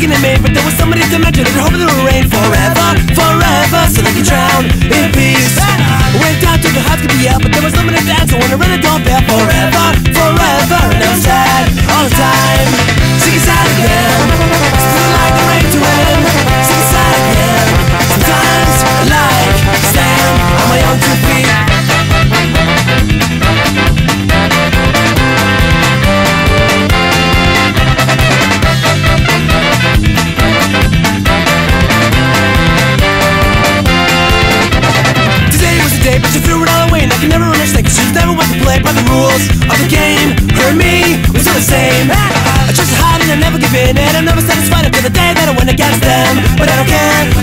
second in May But there was somebody that measured it. Hoping it would rain forever, forever So they could drown in peace. Went down to the house to be rules of the game. Hurt me, we're still the same. I, try I trust hard and I never give in. And I'm never satisfied. Until the day that I win against them. But I don't care.